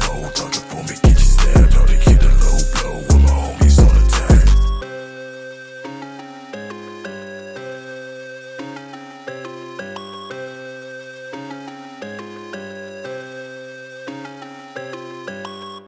don't up on me, get you stabbed, how they